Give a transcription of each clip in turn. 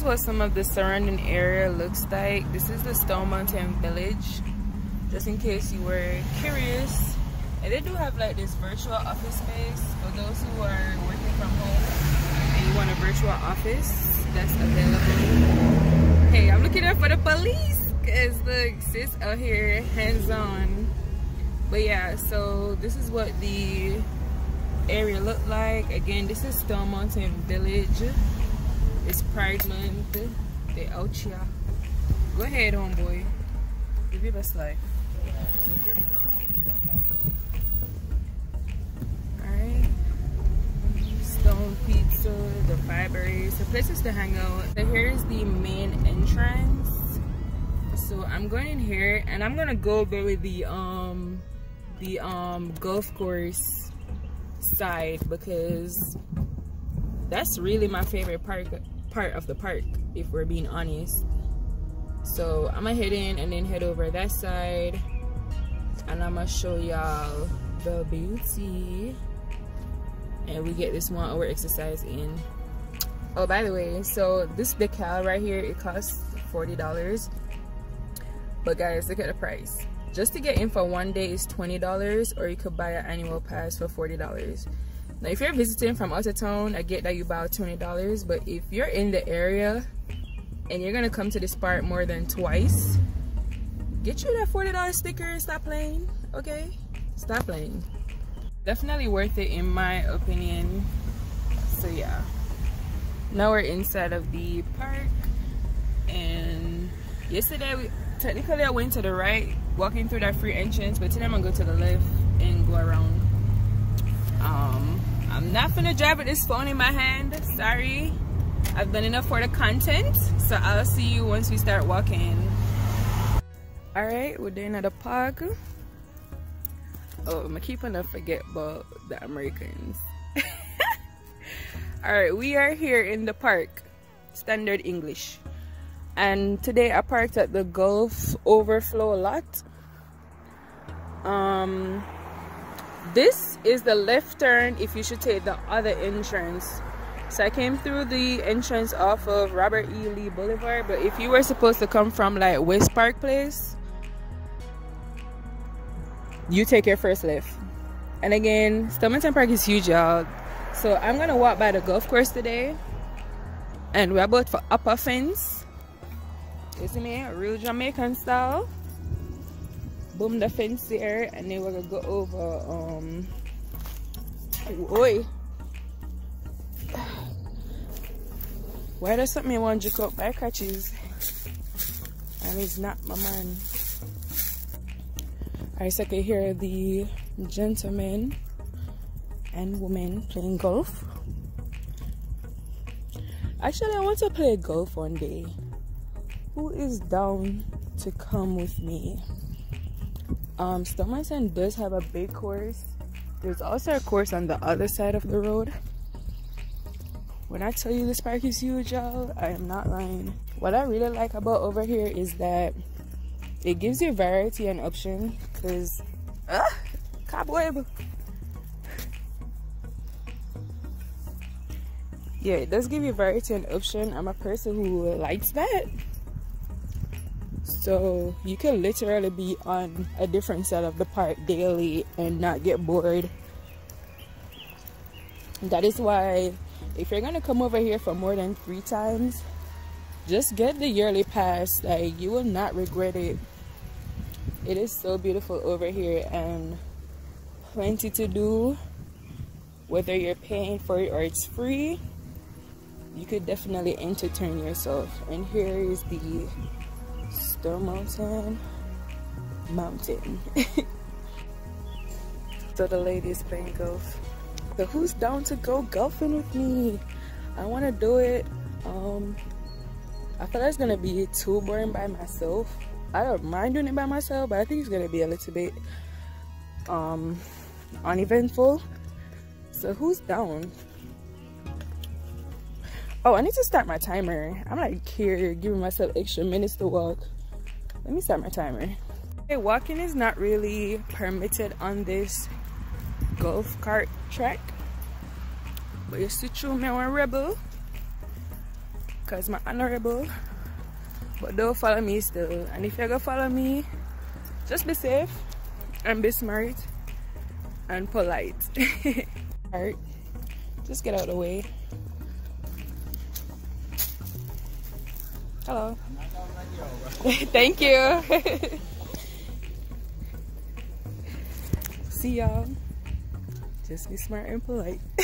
is what some of the surrounding area looks like. This is the Stone Mountain Village, just in case you were curious. And they do have like this virtual office space for those who are working from home and you want a virtual office that's available. Hey, I'm looking out for the police because look, sis out here hands-on. But yeah, so this is what the area looked like. Again, this is Stone Mountain Village. It's Pride Month. They out here. Go ahead, homeboy. Give your best life. Stone Pizza, the Fiberies, the places to hang out. So here's the main entrance. So I'm going in here and I'm gonna go over with the um the um golf course side because that's really my favorite part part of the park if we're being honest. So I'm gonna head in and then head over that side. And I'm gonna show y'all the beauty. And we get this one hour exercise in. Oh by the way so this decal right here it costs 40 dollars. But guys look at the price. Just to get in for one day is 20 dollars or you could buy an annual pass for 40 dollars now if you're visiting from out of town i get that you buy 20 dollars but if you're in the area and you're gonna come to this park more than twice get you that 40 dollar sticker and stop playing okay? Stop playing. Definitely worth it in my opinion. So yeah. Now we're inside of the park and yesterday we technically i went to the right walking through that free entrance but today i'm gonna go to the left and go around. Um i'm not gonna drive with this phone in my hand. Sorry. I've done enough for the content so i'll see you once we start walking. All right we're doing at the park. Oh i'm gonna keep on forget about the americans. All right we are here in the park. Standard english. And today i parked at the gulf overflow lot. Um this is the left turn if you should take the other entrance so i came through the entrance off of robert e lee boulevard but if you were supposed to come from like west park place you take your first left. And again, Mountain Park is huge, y'all. So I'm gonna walk by the golf course today. And we're about for upper fence. You see me? Real Jamaican style. Boom the fence there and then we're gonna go over um Oi. Why does something want to up by catches? And it's not my man. I so can hear the gentlemen and women playing golf. Actually, I want to play golf one day. Who is down to come with me? Um, Mountain does have a big course. There's also a course on the other side of the road. When I tell you this park is huge, y'all, I am not lying. What I really like about over here is that it gives you variety and option because uh, cobweb yeah it does give you variety and option i'm a person who likes that so you can literally be on a different side of the park daily and not get bored. That is why if you're gonna come over here for more than three times just get the yearly pass. Like you will not regret it. It is so beautiful over here and plenty to do. Whether you're paying for it or it's free you could definitely entertain yourself. And here is the Stone Mountain mountain so the ladies playing golf so who's down to go golfing with me I want to do it um I feel it's gonna be too boring by myself I don't mind doing it by myself, but I think it's gonna be a little bit um uneventful. So who's down? Oh, I need to start my timer. I'm like here giving myself extra minutes to walk. Let me start my timer. Okay, walking is not really permitted on this golf cart track. But you still true me one rebel. because my honorable but don't follow me still and if you're gonna follow me just be safe and be smart and polite alright just get out of the way hello thank you see y'all just be smart and polite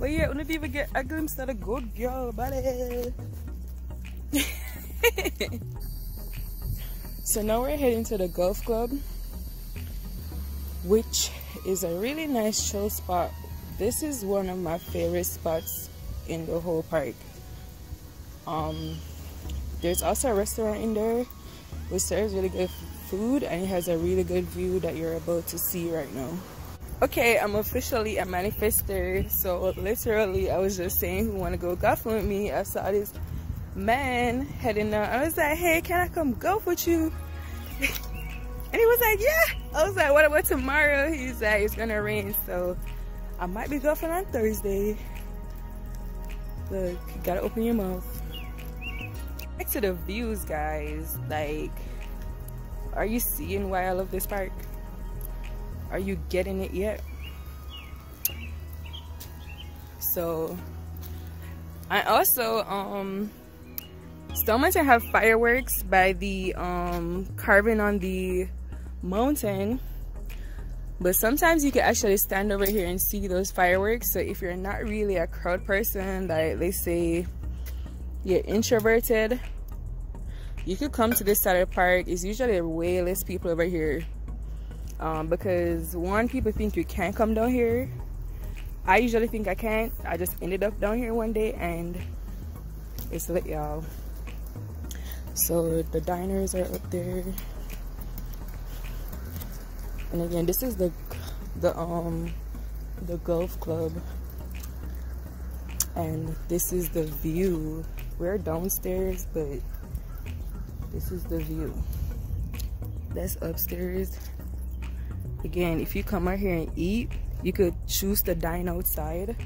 but yeah, I don't even get a glimpse of a good girl buddy. so now we're heading to the golf club, which is a really nice chill spot. This is one of my favorite spots in the whole park. Um, there's also a restaurant in there which serves really good food and it has a really good view that you're about to see right now. Okay i'm officially a manifester so literally i was just saying who want to go golfing with me? I saw this man heading out. I was like hey can i come golf with you? And he was like yeah. I was like what about tomorrow? He's like it's gonna rain so i might be golfing on thursday. Look you gotta open your mouth to the views guys. Like are you seeing why i love this park? Are you getting it yet? So i also um still meant to have fireworks by the um carving on the mountain but sometimes you can actually stand over here and see those fireworks. So if you're not really a crowd person like they say you're introverted you could come to this side of the park. It's usually way less people over here. Um, because one people think you can't come down here. I usually think I can't. I just ended up down here one day and it's lit y'all. So the diners are up there. And again this is the the um the golf club. And this is the view. We're downstairs but this is the view. That's upstairs. Again if you come out here and eat you could choose to dine outside.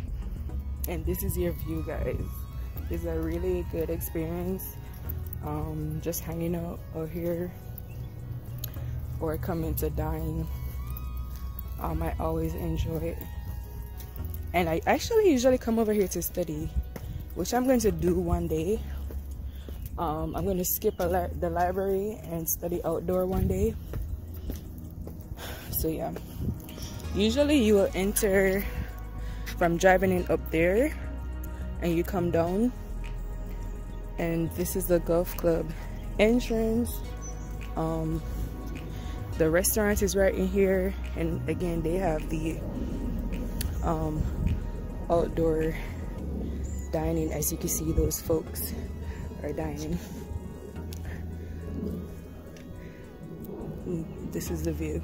And this is your view guys. It's a really good experience um, just hanging out out here or coming to dine. Um, I always enjoy it. And I actually usually come over here to study which I'm going to do one day um, I'm going to skip li the library and study outdoor one day. So yeah. Usually you will enter from driving in up there and you come down. And this is the golf club entrance. Um, the restaurant is right in here. And again they have the um, outdoor dining as you can see those folks are dining this is the view.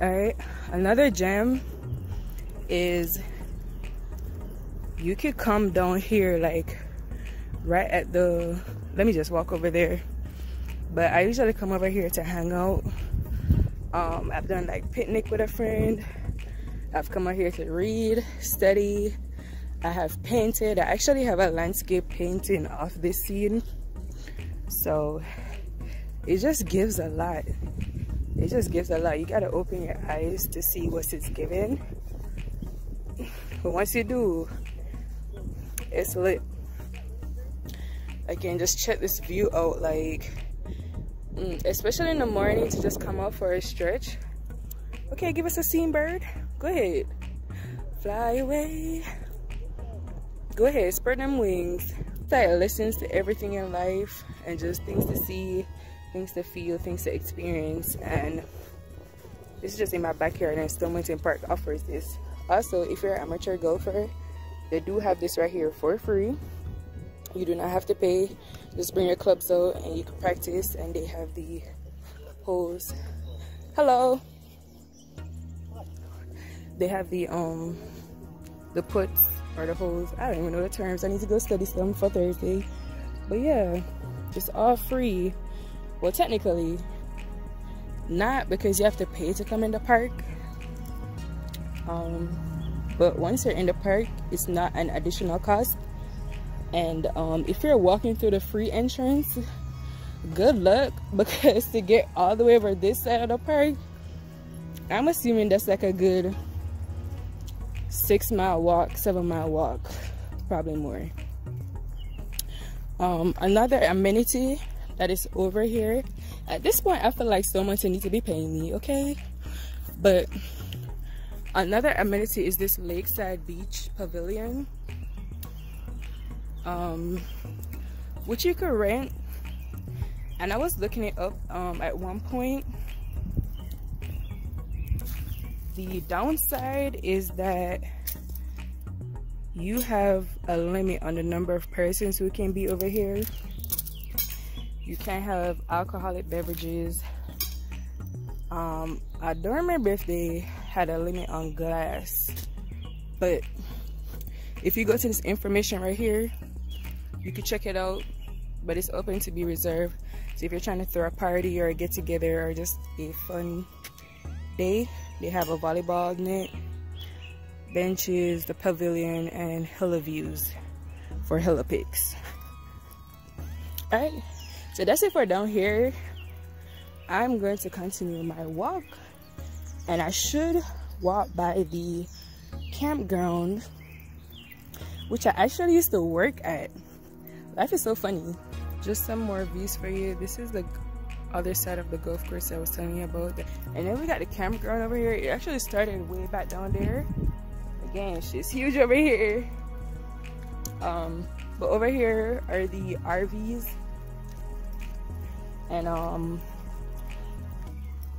All right another gem is you could come down here like right at the let me just walk over there. But i usually come over here to hang out. Um, i've done like picnic with a friend. I've come out here to read study i have painted i actually have a landscape painting of this scene. So it just gives a lot. It just gives a lot. You gotta open your eyes to see what it's giving. But once you do it's lit. Again just check this view out like mm, especially in the morning to just come out for a stretch. Okay give us a scene bird. Go ahead. Fly away go ahead spread them wings that listens to everything in life and just things to see things to feel, things to experience, and this is just in my backyard and Stone Mountain Park offers this. Also, if you're an amateur golfer, they do have this right here for free. You do not have to pay. Just bring your clubs out and you can practice and they have the holes. Hello. They have the um the puts holes. I don't even know the terms. I need to go study some for Thursday. But yeah, it's all free well technically not because you have to pay to come in the park um but once you're in the park it's not an additional cost and um, if you're walking through the free entrance good luck because to get all the way over this side of the park i'm assuming that's like a good six mile walk seven mile walk probably more. Um, another amenity that is over here at this point i feel like someone to need to be paying me okay? But another amenity is this lakeside beach pavilion. Um, which you could rent. And I was looking it up um, at one point the downside is that you have a limit on the number of persons who can be over here. You can't have alcoholic beverages. Um, I don't remember if they had a limit on glass. But if you go to this information right here you can check it out but it's open to be reserved. So if you're trying to throw a party or a get together or just a fun day they have a volleyball net benches the pavilion and hella views for hella pics. All right so that's it for down here. I'm going to continue my walk and i should walk by the campground which i actually used to work at. Life is so funny. Just some more views for you. This is the other side of the golf course i was telling you about and then we got the campground over here. It actually started way back down there. Again it's huge over here. Um but over here are the rvs and um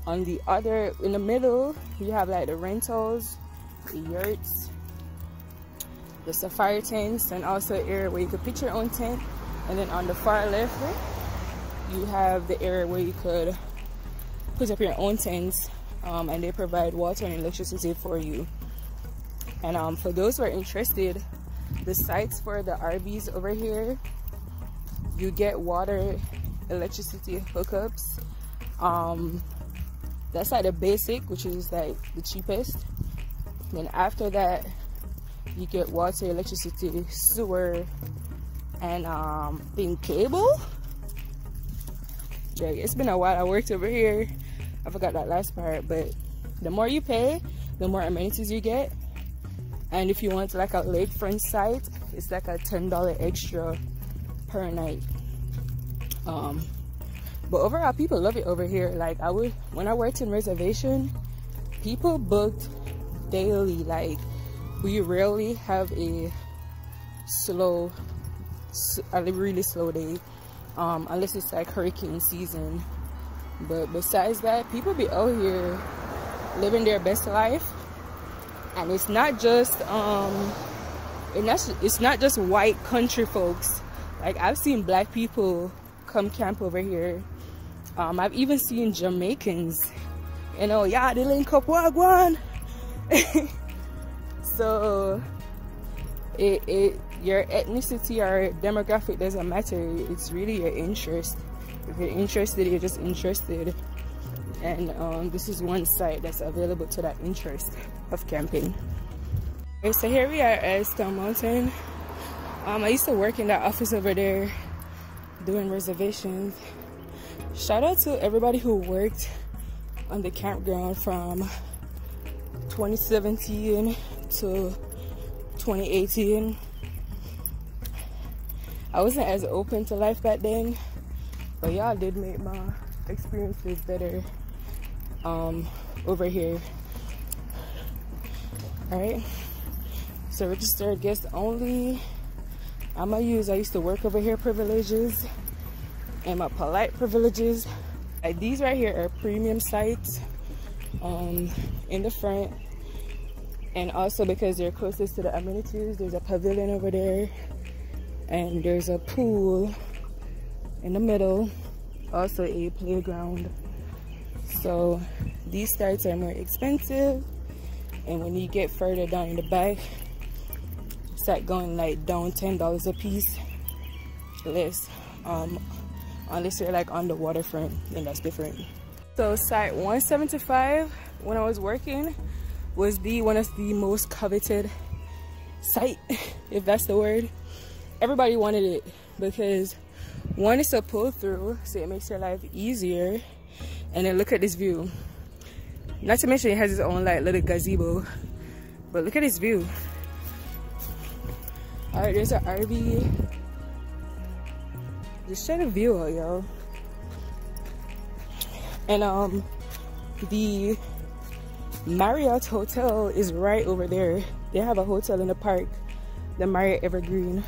on the other in the middle you have like the rentals the yurts the safari tents and also area where you could pitch your own tent. And then on the far left you have the area where you could put up your own tents um, and they provide water and electricity for you. And um, for those who are interested the sites for the RVs over here you get water electricity hookups. Um, that's like the basic which is like the cheapest. Then after that you get water, electricity, sewer, and um, being cable. It's been a while. I worked over here. I forgot that last part, but the more you pay, the more amenities you get. And if you want like a lakefront site, it's like a $10 extra per night. Um, but overall, people love it over here. Like I would, when I worked in reservation, people booked daily. Like we rarely have a slow a really slow day um, unless it's like hurricane season. But besides that people be out here living their best life. And it's not just um it's not, it's not just white country folks. Like i've seen black people come camp over here. Um, i've even seen jamaicans. You know yeah they link up wagwan so it, it your ethnicity or demographic doesn't matter. It's really your interest. If you're interested you're just interested. And um, this is one site that's available to that interest of camping. Okay, so here we are at stone mountain. Um, i used to work in that office over there doing reservations. Shout out to everybody who worked on the campground from 2017 to 2018 I wasn't as open to life back then but y'all did make my experiences better um, over here. All right so registered guests only. I'm gonna use I used to work over here privileges and my polite privileges. Like these right here are premium sites um, in the front. And also because they're closest to the amenities there's a pavilion over there and there's a pool in the middle also a playground. So these starts are more expensive. And when you get further down in the back start going like down ten dollars a piece. Less um unless you're like on the waterfront then that's different. So site 175 when i was working was the one of the most coveted site, if that's the word. Everybody wanted it because one is a pull through, so it makes your life easier. And then look at this view. Not to mention it has its own like little gazebo. But look at this view. Alright, there's an RV. Just check the view out, yo. And um the Marriott Hotel is right over there. They have a hotel in the park, the Marriott Evergreen,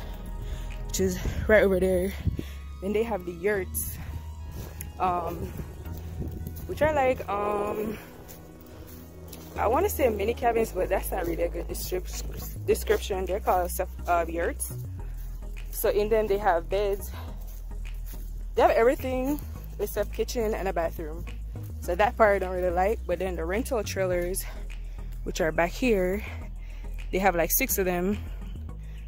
which is right over there. Then they have the yurts, um, which are like, um, I want to say mini cabins, but that's not really a good description. They're called uh, yurts. So in them they have beds. They have everything except kitchen and a bathroom. So that part I don't really like. But then the rental trailers, which are back here, they have like six of them.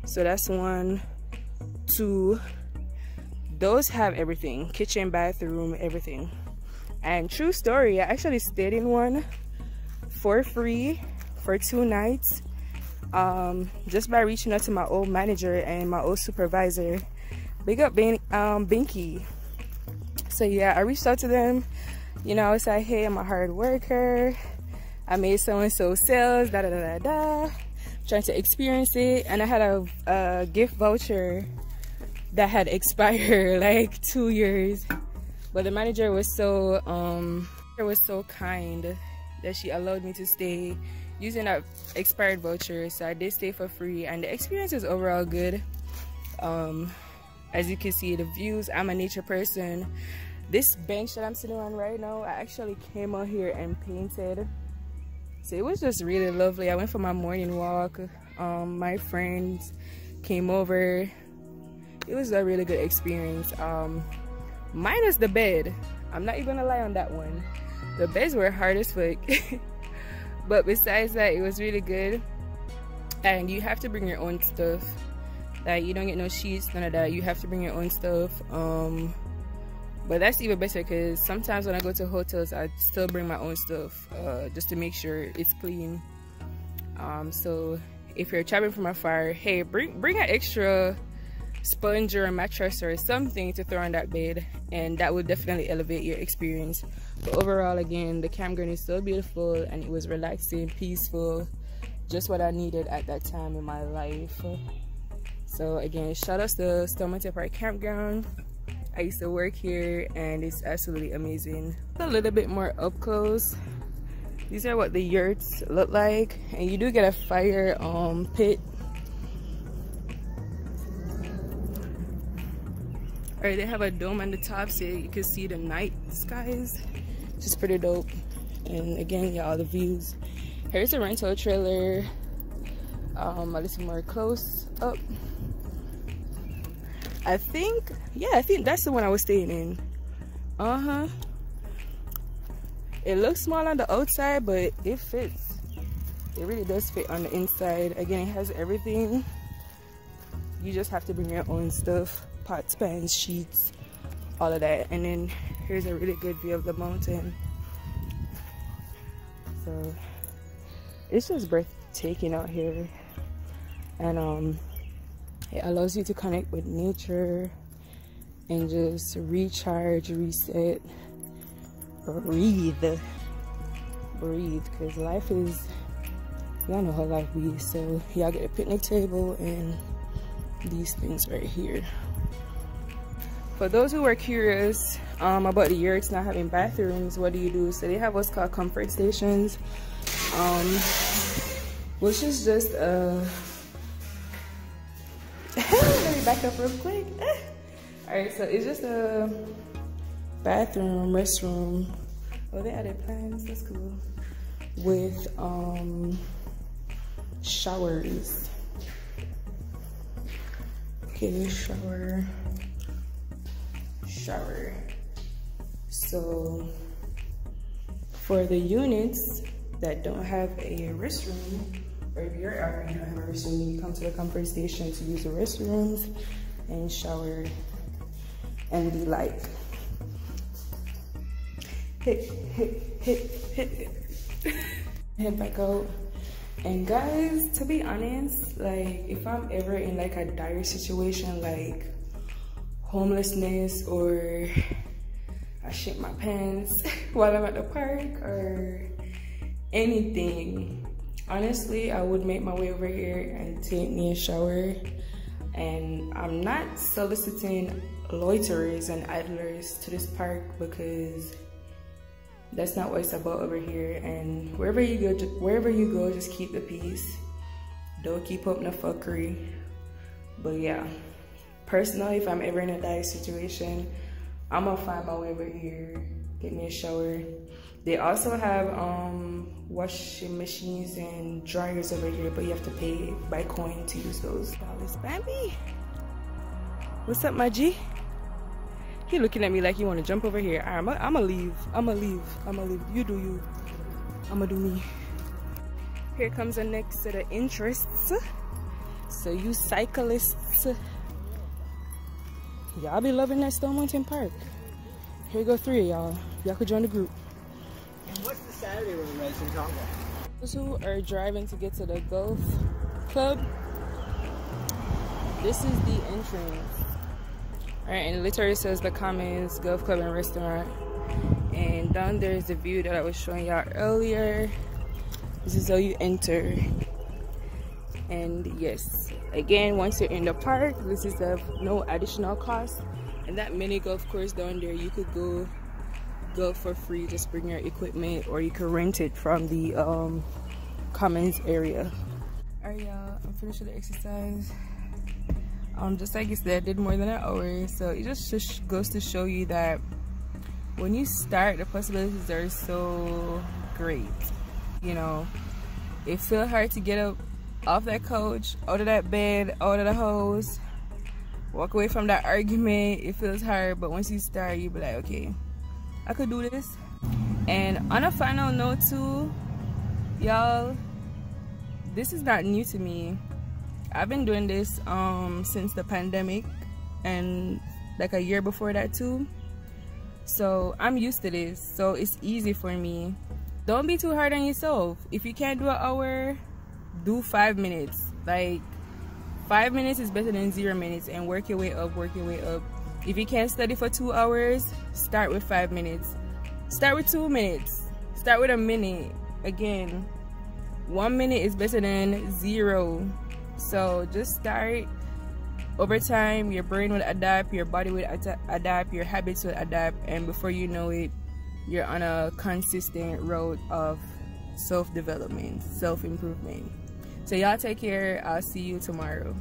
So that's one, two. Those have everything, kitchen, bathroom, everything. And true story, I actually stayed in one for free for two nights um, just by reaching out to my old manager and my old supervisor. Big up ben, um, Binky. So yeah, I reached out to them you know, I was like, hey, I'm a hard worker. I made so-and-so sales, da da da da da. Trying to experience it. And I had a, a gift voucher that had expired like two years. But the manager was so, um, was so kind that she allowed me to stay using that expired voucher. So I did stay for free and the experience was overall good. Um, as you can see, the views, I'm a nature person this bench that I'm sitting on right now, I actually came out here and painted. So it was just really lovely. I went for my morning walk. Um, my friends came over. It was a really good experience. Um, minus the bed. I'm not even gonna lie on that one. The beds were hard as fuck. but besides that, it was really good. And you have to bring your own stuff. Like you don't get no sheets, none of that. You have to bring your own stuff. Um, but that's even better because sometimes when I go to hotels I still bring my own stuff uh, just to make sure it's clean um, so if you're traveling from afar hey bring bring an extra sponge or a mattress or something to throw on that bed and that will definitely elevate your experience but overall again the campground is so beautiful and it was relaxing peaceful just what I needed at that time in my life so again shout out to Stone Mountain Park Campground I used to work here and it's absolutely amazing. A little bit more up close. These are what the yurts look like. And you do get a fire um, pit. Alright, they have a dome on the top so you can see the night skies. Just pretty dope. And again, yeah, all the views. Here's a rental trailer. Um, a little more close up. I think, yeah, I think that's the one I was staying in. Uh-huh. It looks small on the outside, but it fits. It really does fit on the inside. Again, it has everything. You just have to bring your own stuff. Pots, pans, sheets, all of that. And then here's a really good view of the mountain. So it's just breathtaking out here. And um it allows you to connect with nature and just recharge, reset, breathe. Breathe, because life is, y'all know how life be. So, y'all get a picnic table and these things right here. For those who are curious um, about the yurts not having bathrooms, what do you do? So, they have what's called comfort stations, um, which is just a let me back up real quick. All right, so it's just a bathroom, restroom. Oh, they added plans. That's cool. With um showers. Okay, shower. Shower. So for the units that don't have a restroom, or if you're out you don't have a restroom, you come to the comfort station to use the restrooms and shower and be like, hit, hit, hit, hit, head back out. and guys to be honest like if i'm ever in like a dire situation like homelessness or i shit my pants while i'm at the park or anything. Honestly i would make my way over here and take me a shower. And i'm not soliciting loiterers and idlers to this park because that's not what it's about over here. And wherever you go wherever you go just keep the peace. Don't keep up no fuckery. But yeah personally if i'm ever in a dire situation i'm gonna find my way over here get me a shower they also have um washing machines and dryers over here but you have to pay by coin to use those Bambi what's up my g he looking at me like he want to jump over here. I'm gonna leave. I'm gonna leave. I'm gonna leave. You do you. I'm gonna do me. Here comes the next set of interests. So you cyclists, y'all be loving that Stone Mountain Park. Here go three of y'all. Y'all could join the group. And what's the Saturday room race in Congo? Those who are driving to get to the golf club, this is the entrance. Alright, and it literally says the Commons Golf Club and Restaurant. And down there is the view that I was showing y'all earlier. This is how you enter. And yes, again, once you're in the park, this is of no additional cost. And that mini golf course down there, you could go go for free. Just bring your equipment, or you could rent it from the um, Commons area. Alright, y'all, I'm finished with the exercise um, just like you said, I did more than an hour. So it just, just goes to show you that when you start, the possibilities are so great. You know, it feels hard to get up off that couch, out of that bed, out of the house, walk away from that argument. It feels hard, but once you start, you be like, okay, I could do this. And on a final note too, y'all, this is not new to me. I've been doing this um, since the pandemic and like a year before that too. So I'm used to this. So it's easy for me. Don't be too hard on yourself. If you can't do an hour, do five minutes. Like five minutes is better than zero minutes and work your way up, work your way up. If you can't study for two hours, start with five minutes. Start with two minutes. Start with a minute. Again, one minute is better than zero. So just start. Over time, your brain will adapt, your body will ad adapt, your habits will adapt, and before you know it, you're on a consistent road of self development, self improvement. So, y'all take care. I'll see you tomorrow.